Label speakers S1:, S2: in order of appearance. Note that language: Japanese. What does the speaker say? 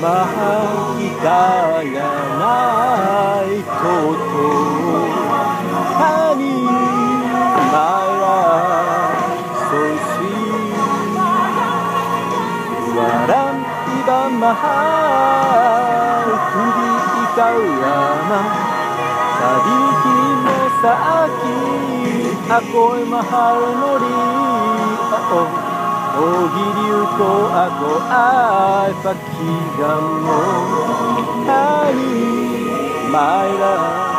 S1: makita ないこと何 my life so sweet walang ibang mahal kundi ikaw lamang sabihin mo sa akin ako'y mahal mo rin Oo 流とあごあいばきがもあり My love